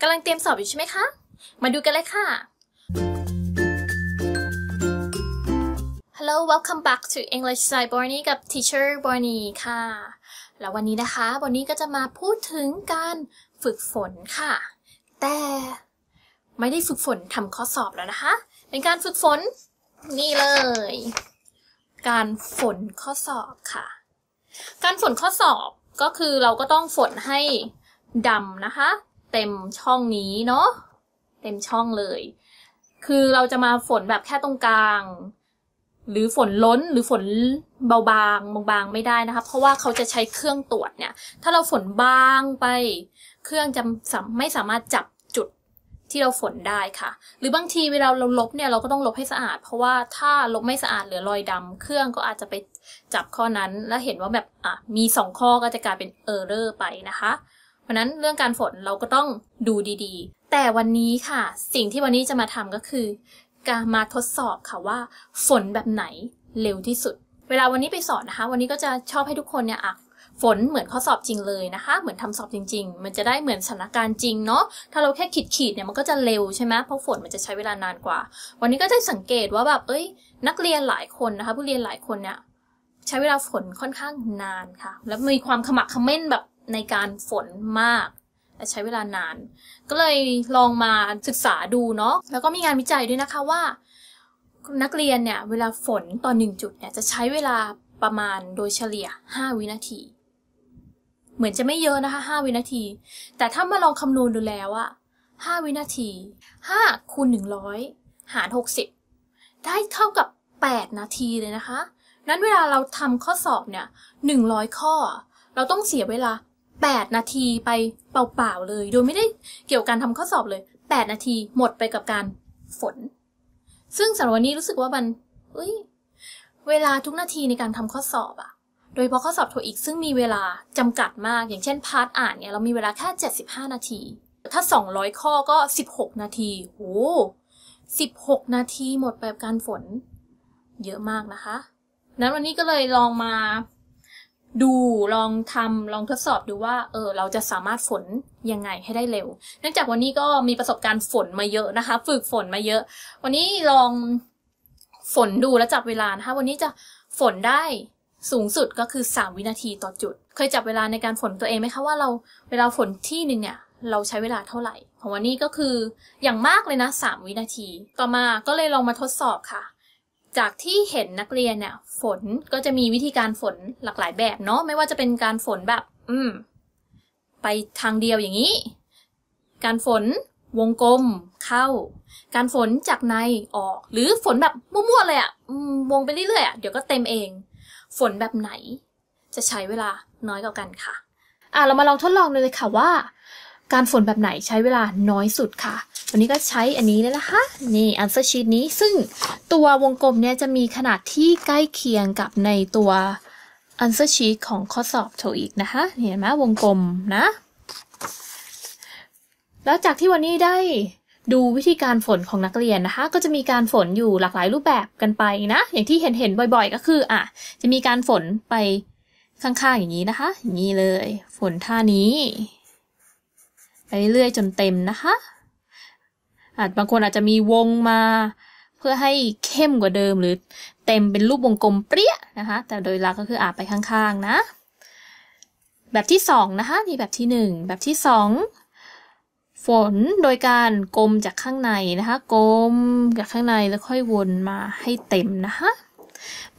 กำลังเตรียมสอบอยู่ใช่ไหมคะ มาดูกันเลยค่ะ Hello welcome back to English Side Bonnie กับ Teacher Bonnie ค่ะ แล้ววันนี้นะคะบอนนี้ก็จะมาพูดถึงการฝึกฝนค่ะ แต่ไม่ได้ฝึกฝนทำข้อสอบแล้วนะคะ เป็นการฝึกฝนนี่เลย การฝนข้อสอบค่ะ การฝนข้อสอบก็คือเราก็ต้องฝนให้ดำนะคะ เต็มช่องนี้เนาะเต็มช่องเลย คือเราจะมาฝนแบบแค่ตรงกลาง หรือฝนล้นหรือฝนเบาบางบางๆไม่ได้นะคะเพราะว่าเขาจะใช้เครื่องตรวจเนี่ย ถ้าเราฝนบางไป เครื่องจะไม่สามารถจับจุดที่เราฝนได้ค่ะ หรือบางทีเวลาเราลบเนี่ยเราก็ต้องลบให้สะอาด เพราะว่าถ้าลบไม่สะอาดเหลือรอยดำเครื่องก็อาจจะไปจับข้อนั้น แล้วเห็นว่าแบบอะมีสองข้อก็จะกลายเป็นเออร์เรอร์ไปนะคะ ราะนั้นเรื่องการฝนเราก็ต้องดูดีๆ แต่วันนี้ค่ะ สิ่งที่วันนี้จะมาทำก็คือ การมาทดสอบค่ะว่า ฝนแบบไหนเร็วที่สุด เวลาวันนี้ไปสอนนะคะ วันนี้ก็จะชอบให้ทุกคนเนี่ยอะฝนเหมือนข้อสอบจริงเลยนะคะ เหมือนทำสอบจริง ๆ มันจะได้เหมือนสถานการณ์จริงเนาะ ถ้าเราแค่ขีดขีดเนี่ยมันก็จะเร็วใช่ไหมเพราะฝนมันจะใช้เวลานานกว่า วันนี้ก็จะสังเกตว่าแบบเอ้ย นักเรียนหลายคนนะคะ ผู้เรียนหลายคนเนี่ยใช้เวลาฝนค่อนข้างนานค่ะ แล้วมีความขมักขม้นแบบ ในการฝนมากและใช้เวลานาน ก็เลยลองมาศึกษาดูเนาะแล้วก็มีงานวิจัยด้วยนะคะว่า นักเรียนเนี่ยเวลาฝนตอนหนึ่งจุดเนี่ยจะใช้เวลาประมาณโดยเฉลี่ย 5 วินาที เหมือนจะไม่เยอะนะคะ 5 วินาที แต่ถ้ามาลองคำนวณดูแล้วอะ5วินาที5คูณ100 หาร 60 ได้เท่ากับ 8 นาทีเลยนะคะ นั้นเวลาเราทำข้อสอบเนี่ย 100 ข้อ เราต้องเสียเวลา 8 นาทีไปเปล่าๆเลย โดยไม่ได้เกี่ยวกับการทำข้อสอบเลย 8 นาทีหมดไปกับการฝน ซึ่งสำหรับวันนี้รู้สึกว่ามันเอ้ย เวลาทุกนาทีในการทำข้อสอบอะโดยเฉพาะข้อสอบโทอีกซึ่งมีเวลาจำกัดมาก อย่างเช่นพาร์ทอ่านเนี่ยเรามีเวลาแค่ 75 นาที ถ้า 200 ข้อก็ 16 นาทีโห16 นาทีหมดไปกับการฝน เยอะมากนะคะ นั้นวันนี้ก็เลยลองมา ดูลองทำลองทดสอบดูว่าเออเราจะสามารถฝนยังไงให้ได้เร็ว เนื่องจากวันนี้ก็มีประสบการณ์ฝนมาเยอะนะคะ ฝึกฝนมาเยอะ วันนี้ลองฝนดูแล้วจับเวลานะคะ วันนี้จะฝนได้สูงสุดก็คือ 3 วินาทีต่อจุด เคยจับเวลาในการฝนตัวเองไหมคะว่าเราเวลาฝนที่หนึ่งเนี่ยเราใช้เวลาเท่าไหร่ ของวันนี้ก็คืออย่างมากเลยนะ 3 วินาที ต่อมาก็เลยลองมาทดสอบค่ะ จากที่เห็นนักเรียนเนี่ยฝนก็จะมีวิธีการฝนหลากหลายแบบเนาะไม่ว่าจะเป็นการฝนแบบ อืม ไปทางเดียวอย่างนี้ การฝนวงกลมเข้า การฝนจากในออก หรือฝนแบบมั่วๆเลยอะ่ะวงไปเรื่อยๆอะ่ะเดี๋ยวก็เต็มเอง ฝนแบบไหน จะใช้เวลาน้อยกว่ากันค่ะ อะเรามาลองทดลองเลยค่ะว่า การฝนแบบไหนใช้เวลาน้อยสุดค่ะ วันนี้ก็ใช้อันนี้เลยนะคะ นี่ answer sheet นี้ ซึ่งตัววงกลมเนี่ยจะมีขนาดที่ใกล้เคียงกับในตัว answer sheet ของข้อสอบโทอีกนะคะ เห็นไหมวงกลมนะ แล้วจากที่วันนี้ได้ดูวิธีการฝนของนักเรียนนะคะ ก็จะมีการฝนอยู่หลากหลายรูปแบบกันไปนะ อย่างที่เห็นเห็นบ่อย ๆ ก็คืออะจะมีการฝนไปข้างๆอย่างนี้นะคะ อย่างนี้เลย ฝนท่านี้ ไปเรื่อยจนเต็มนะคะอาจบางคนอาจจะมีวงมา เพื่อให้เข้มกว่าเดิมหรือเต็มเป็นรูปวงกลมเปรี้ยนะคะ แต่โดยหลักก็คืออาไปข้างๆนะ แบบที่สองนะคะนี่แบบที่หนึ่งแบบที่สองฝนโดยการกลมจากข้างในนะคะกลมจากข้างในแล้วค่อยวนมาให้เต็มนะคะ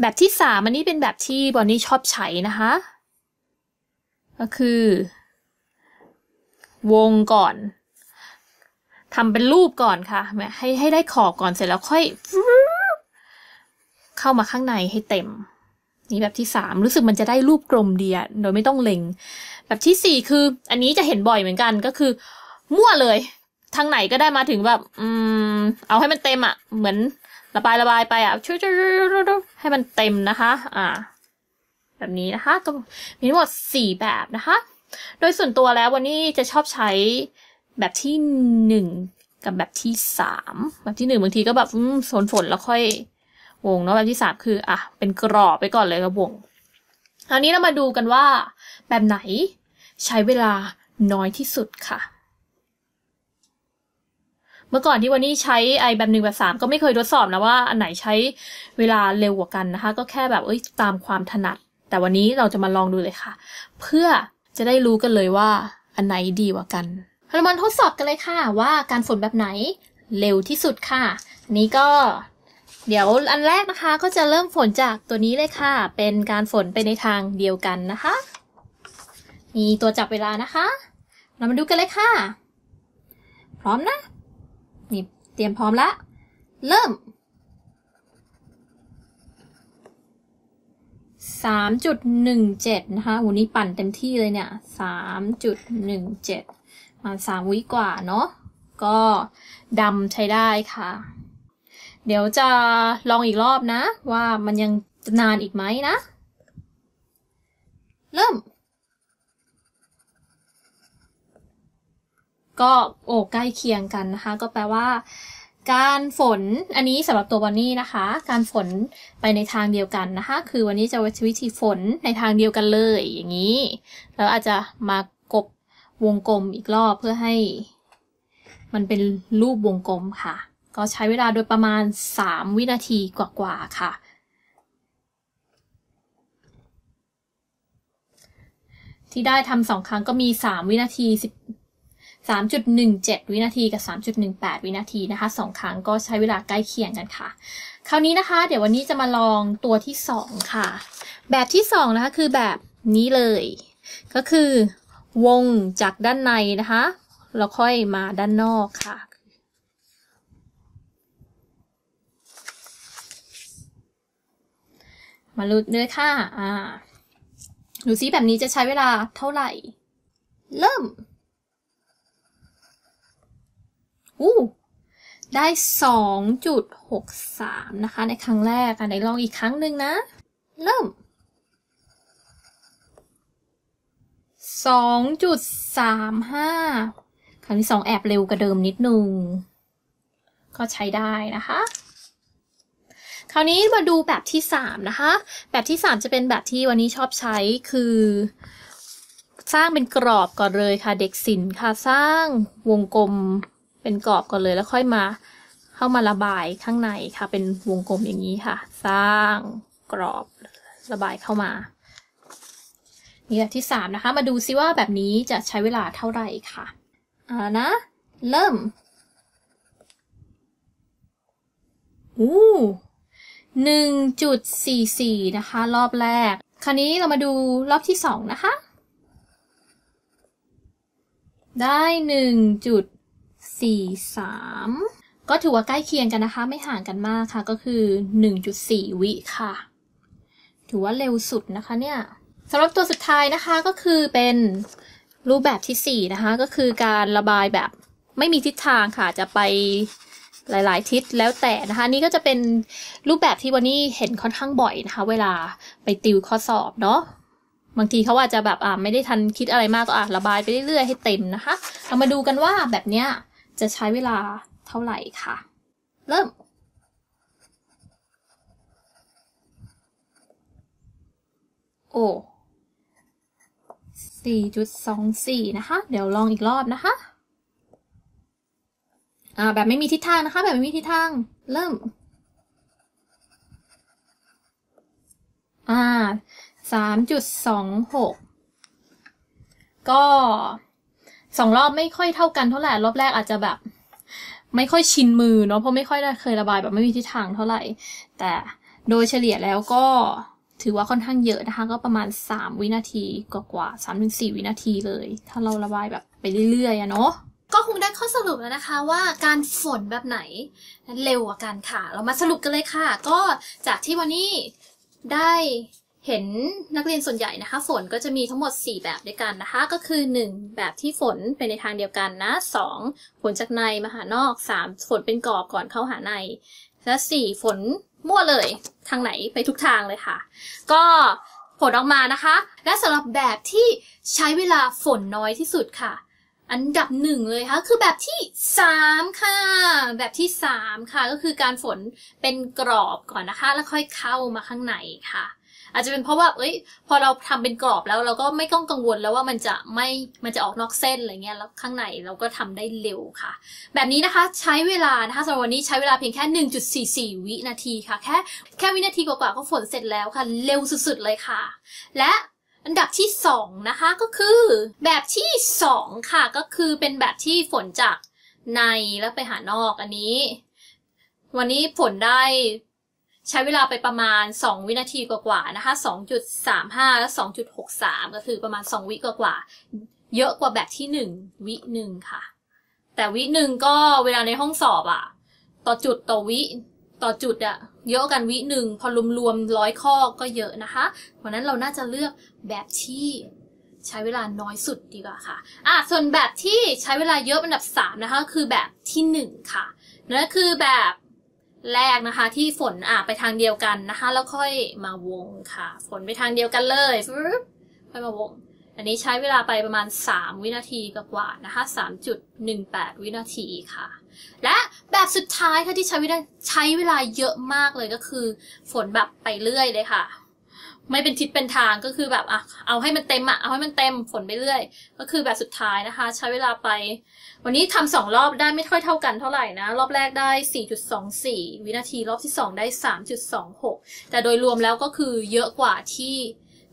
แบบที่สามอันนี้เป็นแบบที่บอนนี่ชอบใช้นะคะ ก็คือ วงก่อนทำเป็นรูปก่อนค่ะให้ให้ได้ขอบก่อนเสร็จแล้วค่อย เข้ามาข้างในให้เต็ม นี่แบบที่สามรู้สึกมันจะได้รูปกลมดีอะโดยไม่ต้องเล็ง แบบที่สี่คือ อันนี้จะเห็นบ่อยเหมือนกันก็คือ มั่วเลยทางไหนก็ได้มาถึงแบบ อืม เอาให้มันเต็มอะ่ะ เหมือนระบายระบายไปอะ่ะช่วยๆให้มันเต็มนะคะ อ่า แบบนี้นะคะ ก็มีทั้งหมดสี่แบบนะคะ โดยส่วนตัวแล้ววันนี้จะชอบใช้แบบที่หนึ่งกับแบบที่สามแบบที่หนึ่งบางทีก็แบบฝนฝนแล้วค่อยวงเนาะแบบที่สามคืออะเป็นกรอบไปก่อนเลยครับวงคราวนี้เรามาดูกันว่า แบบไหนใช้เวลาน้อยที่สุดค่ะ เมื่อก่อนที่วันนี้ใช้ไอแบบหนึ่งแบบสามก็ไม่เคยทดสอบนะว่าอันไหนใช้เวลาเร็วกว่ากันนะคะ ก็แค่แบบเอ้ยตามความถนัด แต่วันนี้เราจะมาลองดูเลยค่ะ เพื่อ จะได้รู้กันเลยว่าอันไหนดีกว่ากันเรามาทดสอบกันเลยค่ะว่าการฝนแบบไหนเร็วที่สุดค่ะนนี้ก็ เดี๋ยวอันแรกนะคะก็จะเริ่มฝนจากตัวนี้เลยค่ะ เป็นการฝนไปในทางเดียวกันนะคะ มีตัวจับเวลานะคะ เรามาดูกันเลยค่ะ พร้อมนะนี่เตรียมพร้อมแล้วเริ่ม สามจุดหนึ่งเจ็ดนะคะวันนี้ปั่นเต็มที่เลยเนี่ยสามจุดหนึ่งเจ็ดมาสามวิกว่าเนาะก็ดำใช้ได้ค่ะ เดี๋ยวจะลองอีกรอบนะ ว่ามันยังนานอีกไหมนะ เริ่ม ก็โอ้ใกล้เคียงกันนะคะ ก็แปลว่า การฝนอันนี้สำหรับตัววันนี้นะคะ การฝนไปในทางเดียวกันนะคะ คือวันนี้จะวิธีฝนในทางเดียวกันเลยอย่างนี้ แล้วอาจจะมากบวงกลมอีกรอบเพื่อให้ มันเป็นรูปวงกลมค่ะ ก็ใช้เวลาโดยประมาณ 3 วินาทีกว่าๆค่ะ ที่ได้ทำสองครั้งก็มี 3 วินาที10 3.17 วินาทีกับ 3.18 วินาทีนะคะสองครั้งก็ใช้เวลาใกล้เคียงกันค่ะ คราวนี้นะคะ เดี๋ยววันนี้จะมาลองตัวที่ 2 ค่ะ แบบที่ 2 นะคะคือแบบนี้เลย ก็คือวงจากด้านในนะคะ แล้วค่อยมาด้านนอกค่ะมาลุดเลยค่ะ อ่าดูซิแบบนี้จะใช้เวลาเท่าไหร่ เริ่ม อู้ได้สองจุดหกสามนะคะ ในครั้งแรกอะไหนลองอีกครั้งหนึ่งนะ เริ่มสองจุดสามห้าครั้งที่สองแอบเร็วกว่าเดิมนิดนึง ก็ใช้ได้นะคะ คราวนี้มาดูแบบที่สามนะคะ แบบที่สามจะเป็นแบบที่วันนี้ชอบใช้คือ สร้างเป็นกรอบก่อนเลยค่ะ เด็กศิลป์ค่ะ สร้างวงกลม เป็นกรอบก่อนเลยแล้วค่อยมาเข้ามาระบายข้างในค่ะ เป็นวงกลมอย่างนี้ค่ะ สร้างกรอบระบายเข้ามานี่แบบที่สามนะคะ มาดูซิว่าแบบนี้จะใช้เวลาเท่าไหร่ค่ะอ่านะ เริ่มอู้หนึ่งจุดสี่สี่นะคะ รอบแรก คราวนี้เรามาดูรอบที่สองนะคะ ได้หนึ่งจุด สี่สามก็ถือว่าใกล้เคียงกันนะคะ ไม่ห่างกันมากค่ะ ก็คือหนึ่งจุดสี่วิค่ะ ถือว่าเร็วสุดนะคะเนี่ยสำหรับตัวสุดท้ายนะคะก็คือเป็นรูปแบบที่สี่นะคะ ก็คือการระบายแบบไม่มีทิศทางค่ะจะไปหลาย ๆ ทิศแล้วแต่นะคะ นี่ก็จะเป็นรูปแบบที่วันนี้เห็นค่อนข้างบ่อยนะคะ เวลาไปติวข้อสอบเนาะบางทีเขาอาจจะแบบอ่าไม่ได้ทันคิดอะไรมากก็อะระบายไปเรื่อย ๆ ให้เต็มนะคะ เรามาดูกันว่าแบบเนี้ย จะใช้เวลาเท่าไหร่ค่ะ เริ่ม โอ้สี่จุดสองสี่นะคะ เดี๋ยวลองอีกรอบนะคะ อ่า แบบไม่มีทิศทางนะคะ แบบไม่มีทิศทาง เริ่ม อ่าสามจุดสองหกก็ สองรอบไม่ค่อยเท่ากันเท่าไหร่รอบแรกอาจจะแบบ ไม่ค่อยชินมือเนาะเพราะไม่ค่อยได้เคยระบายแบบไม่มีทิศทางเท่าไหร่ แต่โดยเฉลี่ยแล้วก็ถือว่าค่อนข้างเยอะนะคะ ก็ประมาณ 3 วินาทีกว่าๆสามถึงสี่วินาทีเลย ถ้าเราระบายแบบไปเรื่อยๆอะเนาะก็คงได้ข้อสรุปแล้วนะคะว่าการฝนแบบไหนเร็วกว่ากันค่ะ เรามาสรุปกันเลยค่ะ ก็จากที่วันนี้ได้ เห็นนักเรียนส่วนใหญ่นะคะ ฝนก็จะมีทั้งหมด 4 แบบด้วยกันนะคะ ก็คือ 1 แบบที่ฝนเป็นในทางเดียวกันนะ 2 ฝนจากในมาหานอก 3 ฝนเป็นกรอบก่อนเข้าหาใน และ 4 ฝนมั่วเลยทางไหนไปทุกทางเลยค่ะ ก็ผลออกมานะคะ และสำหรับแบบที่ใช้เวลาฝนน้อยที่สุดค่ะ อันดับหนึ่งเลยค่ะ คือแบบที่สามค่ะ แบบที่สามค่ะ ก็คือการฝนเป็นกรอบก่อนนะคะ แล้วค่อยเข้ามาข้างในค่ะ อาจจะเป็นเพราะว่าเอ้ยพอเราทำเป็นกรอบแล้วเราก็ไม่ต้องกังวลแล้วว่ามันจะไม่มันจะออกนอกเส้นอะไรเงี้ยแล้วข้างในเราก็ทำได้เร็วค่ะ แบบนี้นะคะใช้เวลานะคะสำหรับวันนี้ใช้เวลาเพียงแค่ 1.44 วินาทีค่ะ แค่แค่วินาทีกว่าๆก็ฝนเสร็จแล้วค่ะ เร็วสุดๆเลยค่ะ และอันดับที่สองนะคะก็คือแบบที่สองค่ะก็คือเป็นแบบที่ฝนจากในแล้วไปหานอกอันนี้ วันนี้ฝนได้ ใช้เวลาไปประมาณ 2 วินาทีกว่าๆนะคะ2.35 และ 2.63 ก็คือประมาณ 2 วิกว่าๆเยอะกว่าแบบที่ 1 วิหนึ่งค่ะ แต่วิหนึ่งก็เวลาในห้องสอบอะต่อจุดต่อวิต่อจุดอะเยอะกันวิหนึ่งพอรวมๆร้อยข้อก็เยอะนะคะเพราะนั้นเราน่าจะเลือกแบบที่ใช้เวลาน้อยสุดดีกว่าค่ะอะส่วนแบบที่ใช้เวลาเยอะอันดับ 3 นะคะ คือแบบที่ 1 ค่ะนั่นคือแบบ แรกนะคะ ที่ฝนอะไปทางเดียวกันนะคะ แล้วค่อยมาวงค่ะ ฝนไปทางเดียวกันเลยปึ๊บค่อยมาวง อันนี้ใช้เวลาไปประมาณ 3 วินาทีกว่าๆนะคะ3.18 วินาทีค่ะ และแบบสุดท้ายค่ะที่ใช้เวลาใช้เวลาเยอะมากเลยก็คือ ฝนแบบไปเรื่อยเลยค่ะ ไม่เป็นทิศเป็นทางก็คือแบบอะเอาให้มันเต็มอะเอาให้มันเต็มฝนไปเรื่อย ก็คือแบบสุดท้ายนะคะ ใช้เวลาไป วันนี้ทำสองรอบได้ไม่ค่อยเท่ากันเท่าไหร่นะ รอบแรกได้ 4.24 วินาทีรอบที่ 2 ได้ 3.26 แต่โดยรวมแล้วก็คือเยอะกว่าที่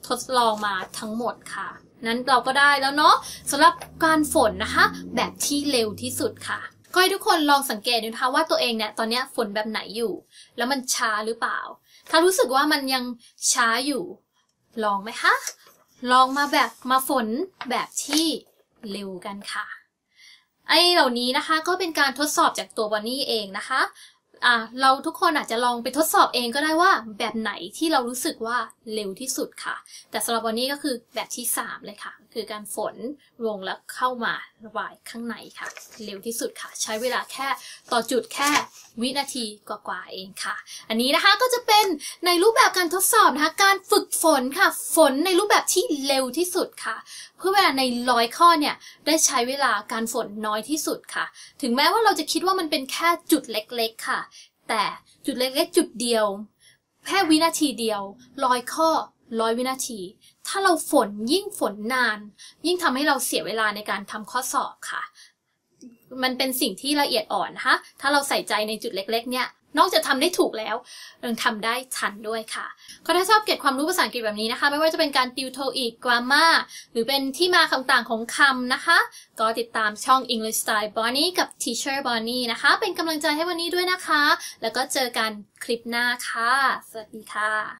ทดลองมาทั้งหมดค่ะ นั้นเราก็ได้แล้วเนาะสำหรับการฝนนะคะ แบบที่เร็วที่สุดค่ะก็ให้ทุกคนลองสังเกตดูนะคะว่าตัวเองเนี่ยตอนนี้ฝนแบบไหนอยู่ แล้วมันช้าหรือเปล่า ถ้ารู้สึกว่ามันยังช้าอยู่ ลองไหมคะ ลองมาแบบมาฝนแบบที่เร็วกันค่ะ ไอเหล่านี้นะคะก็เป็นการทดสอบจากตัวบอนนี่เองนะคะ อ่าเราทุกคนอาจจะลองไปทดสอบเองก็ได้ว่าแบบไหนที่เรารู้สึกว่าเร็วที่สุดค่ะ แต่สำหรับวันนี้ก็คือแบบที่ 3 เลยค่ะ คือการฝนลงแล้วเข้ามาระบายข้างในค่ะ เร็วที่สุดค่ะ ใช้เวลาแค่ต่อจุดแค่วินาทีกว่าๆเองค่ะ อันนี้นะคะก็จะเป็นในรูปแบบการทดสอบนะคะการฝึกฝนค่ะ ฝนในรูปแบบที่เร็วที่สุดค่ะ เพื่อเวลาในร้อยข้อเนี่ยได้ใช้เวลาการฝนน้อยที่สุดค่ะ ถึงแม้ว่าเราจะคิดว่ามันเป็นแค่จุดเล็กๆค่ะ แต่จุดเล็กๆจุดเดียว แค่วินาทีเดียวร้อยข้อร้อยวินาที ถ้าเราฝนยิ่งฝนนาน ยิ่งทำให้เราเสียเวลาในการทำข้อสอบค่ะ มันเป็นสิ่งที่ละเอียดอ่อนนะคะถ้าเราใส่ใจในจุดเล็ก ๆ เนี่ย นอกจากทำได้ถูกแล้วยังทำได้ทันด้วยค่ะก็ถ้าชอบเก็บความรู้ภาษาอังกฤษแบบนี้นะคะ ไม่ว่าจะเป็นการติวโทอีกกรามาหรือเป็นที่มาคำต่างของคำนะคะ ก็ติดตามช่อง English Style Bonnie กับ Teacher Bonnie นะคะ เป็นกำลังใจให้วันนี้ด้วยนะคะ แล้วก็เจอกันคลิปหน้าค่ะ สวัสดีค่ะ